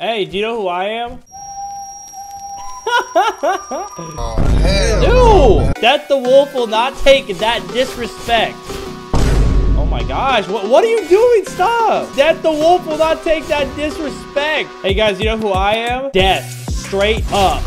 Hey, do you know who I am? Oh, hell. Dude, Death the wolf will not take that disrespect. Oh my gosh, what, what are you doing? Stop. Death the wolf will not take that disrespect. Hey guys, you know who I am? Death, straight up.